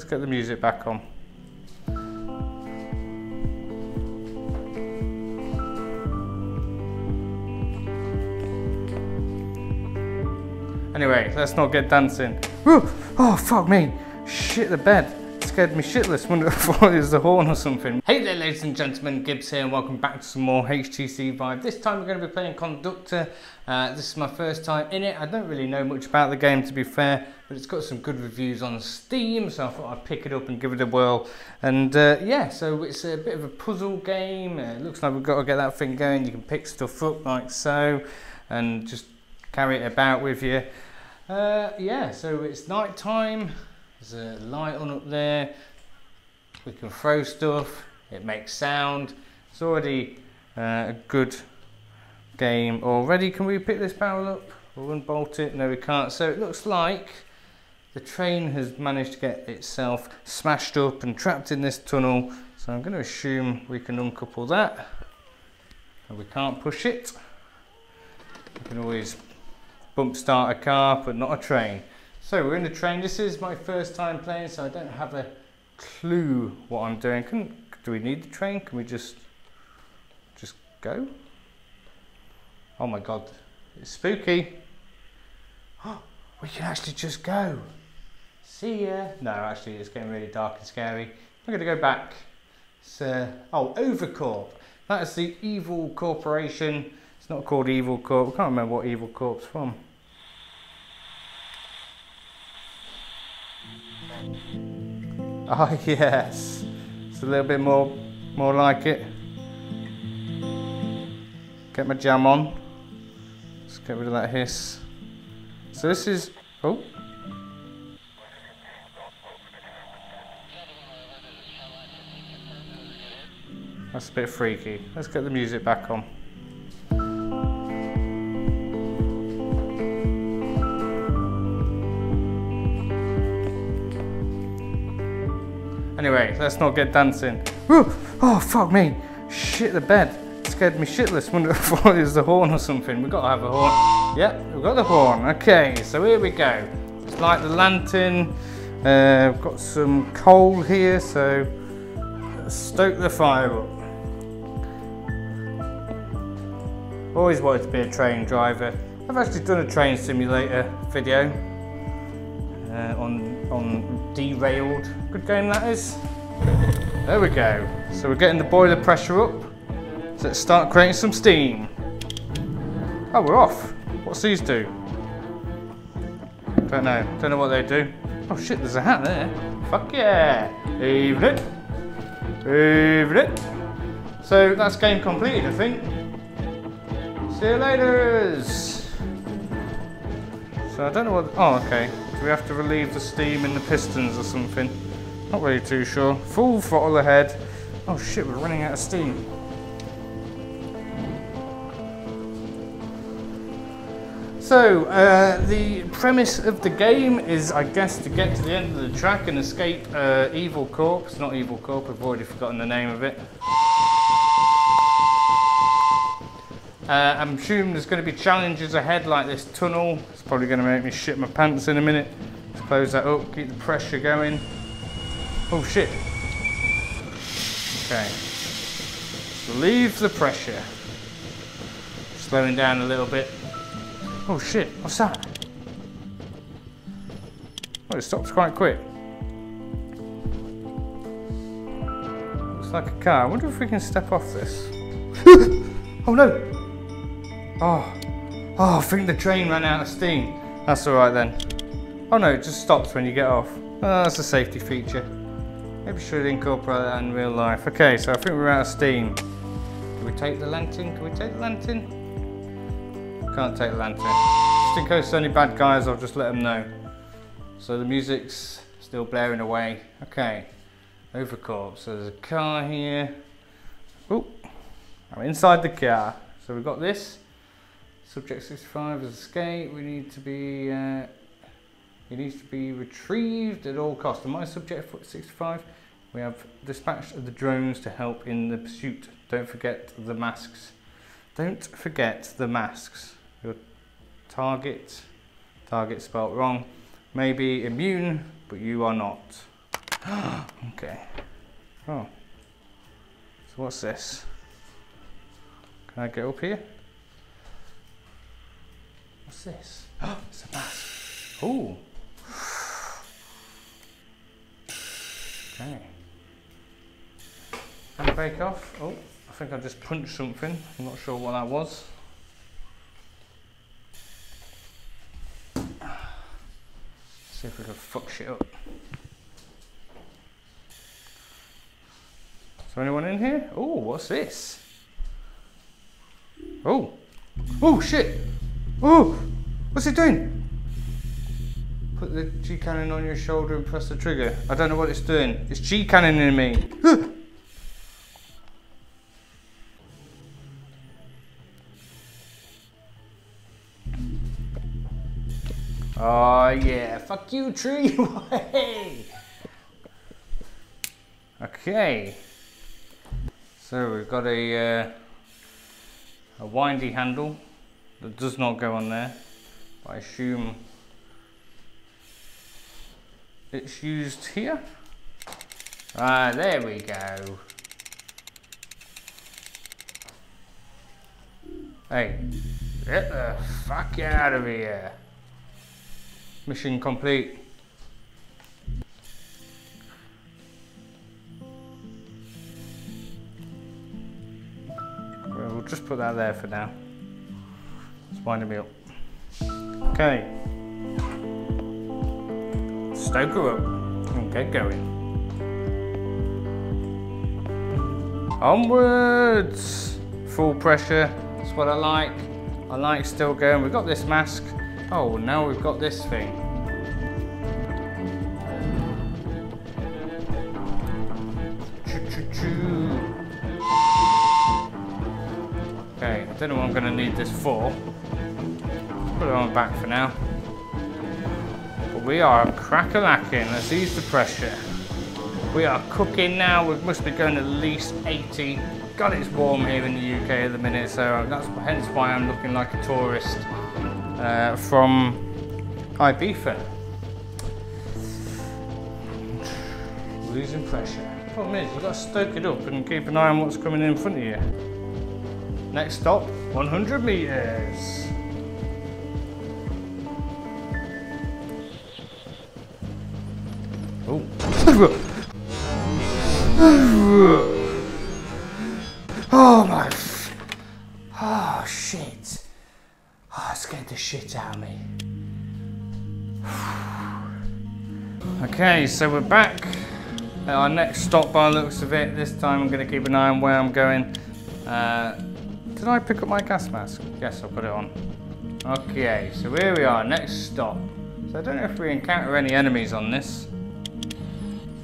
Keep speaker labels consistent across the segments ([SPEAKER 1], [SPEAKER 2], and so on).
[SPEAKER 1] Let's get the music back on. Anyway, let's not get dancing. Woo! Oh, fuck me. Shit the bed. Scared me shitless. Wonder if it was the horn or something. Ladies and gentlemen. Gibs here, and welcome back to some more HTC Vive. This time we're going to be playing Conductor. Uh, this is my first time in it. I don't really know much about the game, to be fair, but it's got some good reviews on Steam, so I thought I'd pick it up and give it a whirl. And uh, yeah, so it's a bit of a puzzle game. Uh, it looks like we've got to get that thing going. You can pick stuff up like so, and just carry it about with you. Uh, yeah, so it's night time. There's a light on up there. We can throw stuff. It makes sound. It's already uh, a good game already. Can we pick this barrel up or unbolt it? No, we can't. So it looks like the train has managed to get itself smashed up and trapped in this tunnel. So I'm going to assume we can uncouple that. And we can't push it. We can always bump start a car, but not a train. So we're in the train. This is my first time playing, so I don't have a clue what I'm doing. Can, do we need the train? Can we just just go? Oh my god, it's spooky. We can actually just go. See ya. No, actually, it's getting really dark and scary. I'm to go back. Uh, oh, Overcorp. That is the evil corporation. It's not called Evil Corp. I can't remember what Evil Corp's from. Oh yes, a little bit more, more like it. Get my jam on. Let's get rid of that hiss. So this is, oh. That's a bit freaky. Let's get the music back on. Anyway, let's not get dancing. Woo! Oh, fuck me. Shit the bed. Scared me shitless. Wonder if it was the horn or something. We've got to have a horn. Yep, we've got the horn. Okay, so here we go. It's like the lantern. Uh, we've got some coal here, so stoke the fire up. Always wanted to be a train driver. I've actually done a train simulator video uh, on on Derailed. Good game that is. There we go. So we're getting the boiler pressure up. So let's start creating some steam. Oh, we're off. What's these do? Don't know. Don't know what they do. Oh shit, there's a hat there. Fuck yeah. Evening. Evening. So that's game completed, I think. See you later. So I don't know what. Oh, okay. Do we have to relieve the steam in the pistons or something? Not really too sure. Full throttle ahead. Oh shit, we're running out of steam. So, uh, the premise of the game is, I guess, to get to the end of the track and escape uh, Evil Corp. It's not Evil Corp, I've already forgotten the name of it. Uh, I'm assuming there's going to be challenges ahead like this tunnel. It's probably going to make me shit my pants in a minute. Let's close that up, keep the pressure going. Oh shit. Okay. Leave the pressure. Slowing down a little bit. Oh shit, what's that? Oh, it stops quite quick. Looks like a car. I wonder if we can step off this. oh no! Oh, oh, I think the train ran out of steam. That's all right then. Oh no, it just stops when you get off. Oh, that's a safety feature. Maybe should incorporate that in real life. Okay, so I think we're out of steam. Can we take the lantern? Can we take the lantern? Can't take the lantern. Just in case there's any bad guys, I'll just let them know. So the music's still blaring away. Okay, Overcorp. So there's a car here. Oh, I'm inside the car. So we've got this. Subject 65 has escaped. We need to be. Uh, it needs to be retrieved at all costs. And my subject 65, we have dispatched the drones to help in the pursuit. Don't forget the masks. Don't forget the masks. Your target, target spelt wrong, may be immune, but you are not. okay. Oh. So what's this? Can I get up here? What's this? Oh, it's a mask. Oh. Okay. Can I break off? Oh, I think I just punched something. I'm not sure what that was. See if we can fuck shit up. Is there anyone in here? Oh, what's this? Oh. Oh, shit. Oh, what's it doing? Put the G cannon on your shoulder and press the trigger. I don't know what it's doing. It's G cannoning me. Oh yeah, fuck you tree, Okay. So we've got a, uh, a windy handle that does not go on there. I assume it's used here. Ah, there we go. Hey, get the fuck out of here. Mission complete. Well, we'll just put that there for now. Me up. Okay. Stoke her up and get going. Onwards! Full pressure, that's what I like. I like still going. We've got this mask. Oh, now we've got this thing. Don't know what I'm going to need this for. Put it on back for now. But we are crack-a-lacking. Let's ease the pressure. We are cooking now. We must be going at least 80. God, it's warm here in the UK at the minute, so that's hence why I'm looking like a tourist uh, from Ibiza. Losing pressure. Problem is, you've got to stoke it up and keep an eye on what's coming in front of you. Next stop, 100 metres. Oh. oh my. Oh shit. Oh, it scared the shit out of me. okay, so we're back at our next stop by the looks of it. This time I'm going to keep an eye on where I'm going. Uh, did I pick up my gas mask? Yes, I'll put it on. Okay, so here we are, next stop. So I don't know if we encounter any enemies on this.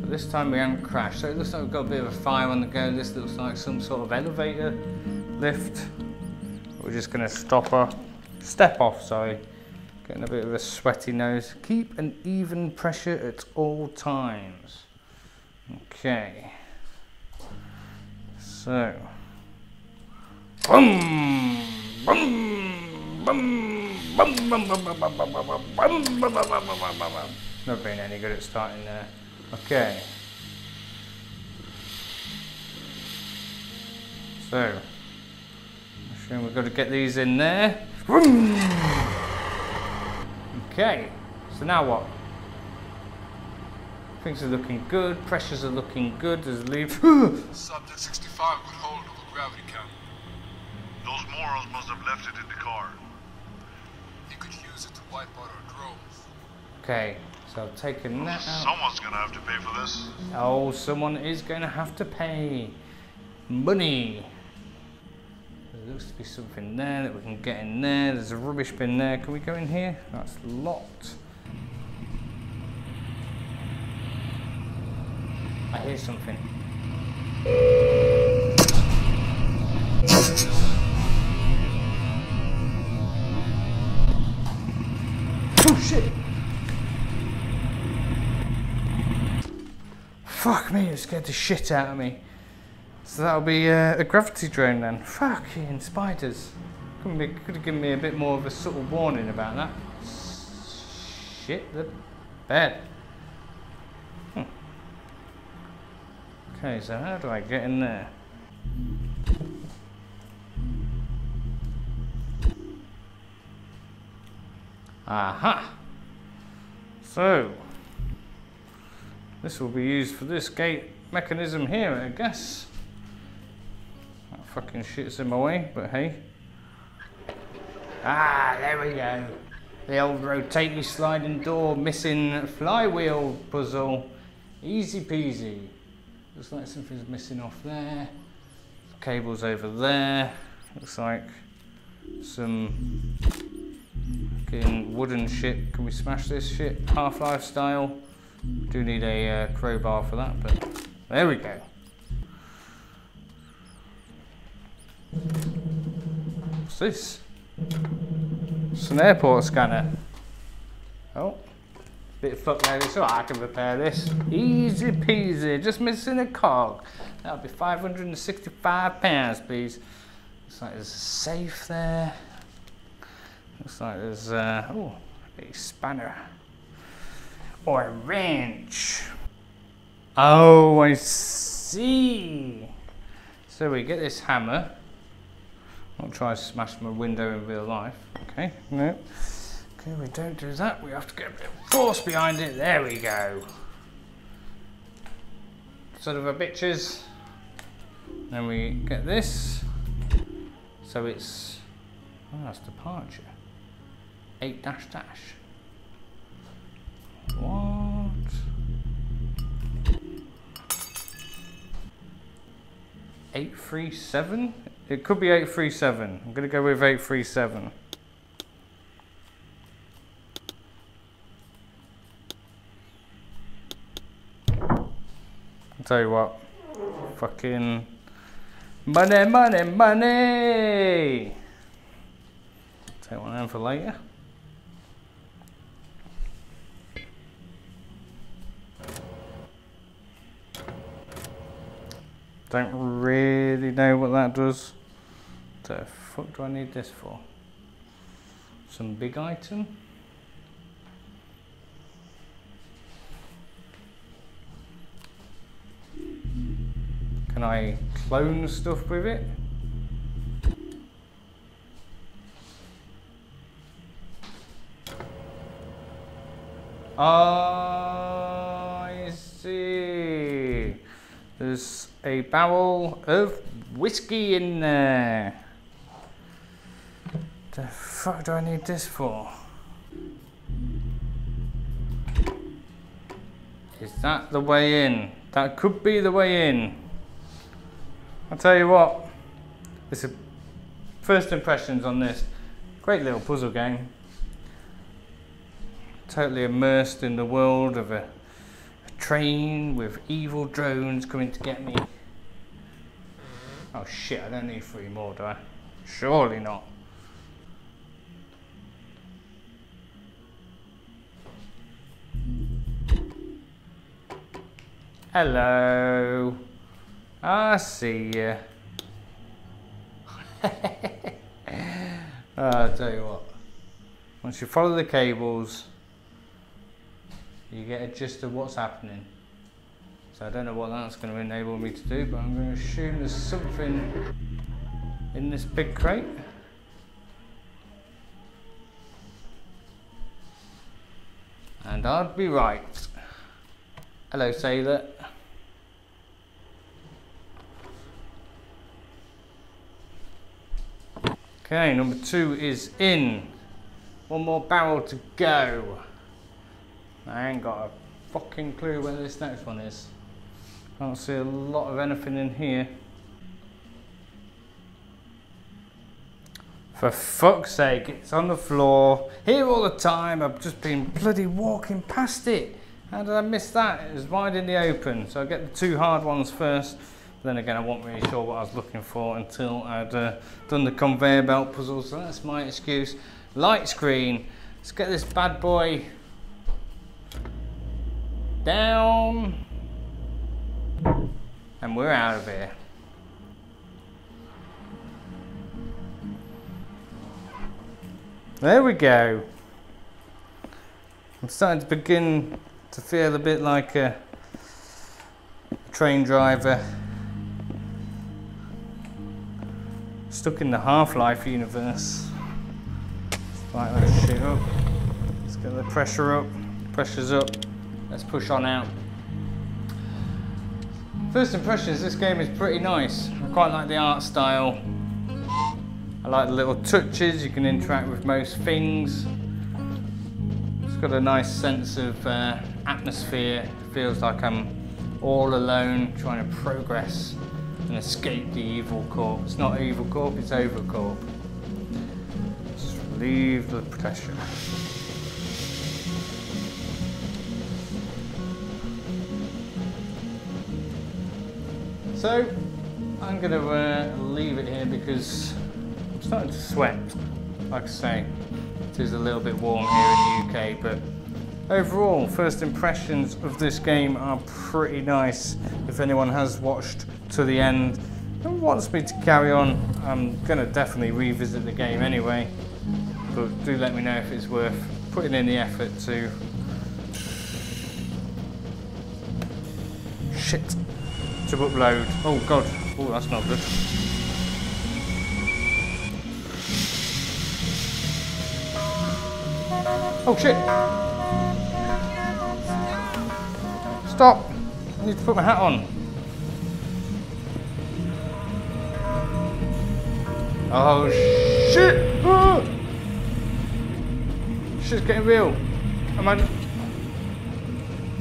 [SPEAKER 1] But this time we haven't crashed. So it looks like we've got a bit of a fire on the go. This looks like some sort of elevator lift. We're just going to stop her Step off, sorry. Getting a bit of a sweaty nose. Keep an even pressure at all times. Okay. So. Not being any good at starting there. Okay. So. I shouldn't We've got to get these in there. Okay, so now what? Things are looking good, pressures are looking good, there's a leave.
[SPEAKER 2] Subject 65 with hold of a gravity cam.
[SPEAKER 3] Those must have left it in the car.
[SPEAKER 2] He could use it to wipe out our drones.
[SPEAKER 1] Okay, so I've taken that out.
[SPEAKER 3] Someone's gonna have to pay for this.
[SPEAKER 1] Oh, someone is going to have to pay money. There looks to be something there that we can get in there. There's a rubbish bin there. Can we go in here? That's locked. I hear something. Fuck me, it scared the shit out of me. So that'll be uh, a gravity drone then. Fucking spiders. Could, have given me a bit more of a subtle warning about that. Shit, the bed. Hmm. Okay, so how do I get in there? Aha! So, this will be used for this gate mechanism here, I guess. That fucking shit's in my way, but hey. Ah, there we go. The old rotating sliding door missing flywheel puzzle. Easy peasy. Looks like something's missing off there. Cables over there. Looks like some fucking wooden shit. Can we smash this shit? Half-Life style. Do need a uh, crowbar for that, but there we go. What's this? It's an airport scanner. Oh, bit fucked there. So I can repair this. Easy peasy. Just missing a cog. That'll be 565 pounds, please. Looks like there's a safe there. Looks like there's uh, oh, a spanner or wrench. Oh, I see. So we get this hammer. I'll try to smash my window in real life. Okay, no. Okay, we don't do that. We have to get a bit of force behind it. There we go. Sort of a bitches. Then we get this. So it's, oh, that's departure. Eight dash dash. Eight three seven? It could be eight three seven. I'm gonna go with eight three seven. I'll tell you what. Fucking money, money, money. Take one in for later. Don't really know what that does. The fuck do I need this for? Some big item? Can I clone stuff with it? Oh, There's a barrel of whiskey in there. The fuck do I need this for? Is that the way in? That could be the way in. I'll tell you what. This is first impressions on this. Great little puzzle game. Totally immersed in the world of a train with evil drones coming to get me. Oh shit, I don't need three more, do I? Surely not. Hello. I see you. Ah, I'll tell you what. Once you follow the cables, you get a gist of what's happening. So I don't know what that's going to enable me to do, but I'm going to assume there's something in this big crate. And I'd be right. Hello, sailor. Okay, number two is in. One more barrel to go. I ain't got a fucking clue where this next one is. I Can't see a lot of anything in here. For fuck's sake, it's on the floor. Here all the time. I've just been bloody walking past it. How did I miss that? It was wide in the open. So I get the two hard ones first. Then again, I wasn't really sure what I was looking for until I'd uh, done the conveyor belt puzzle. So that's my excuse. Light screen. Let's get this bad boy down. And we're out of here. There we go. I'm starting to begin to feel a bit like a train driver. Stuck in the Half-Life universe. Light that shit up. Let's get the pressure up. Pressure's up. Let's push on out. First impressions, this game is pretty nice. I quite like the art style. I like the little touches, you can interact with most things. It's got a nice sense of uh, atmosphere. It feels like I'm all alone trying to progress and escape the evil corp. It's not evil corp, it's overcorp. Just relieve the pressure. So, I'm going to uh, leave it here because I'm starting to sweat. Like I say, it is a little bit warm here in the UK, but overall, first impressions of this game are pretty nice. If anyone has watched to the end and wants me to carry on, I'm going to definitely revisit the game anyway. But do let me know if it's worth putting in the effort to. Shit. To upload. Oh god. Oh, that's not good. Oh shit! Stop! I need to put my hat on. Oh shit! Ah! Shit's getting real. Am I?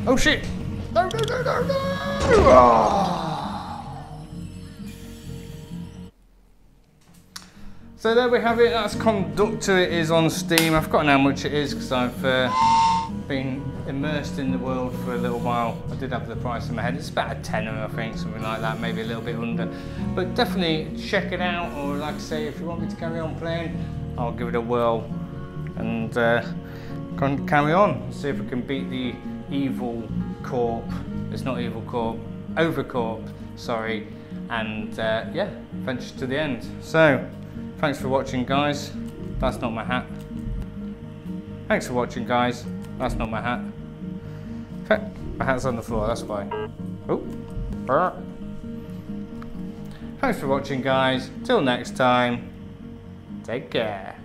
[SPEAKER 1] Oh shit! So there we have it. That's Conductor. It is on Steam. I've forgotten how much it is because I've uh, been immersed in the world for a little while. I did have the price in my head. It's about a tenner, I think, something like that, maybe a little bit under. But definitely check it out. Or like I say, if you want me to carry on playing, I'll give it a whirl and uh, carry on. See if we can beat the evil corp. It's not evil corp. Overcorp. Sorry. And uh, yeah, venture to the end. So. Thanks for watching guys. That's not my hat. Thanks for watching guys. That's not my hat. My hat's on the floor, that's why. Oh. Thanks for watching guys. Till next time. Take care.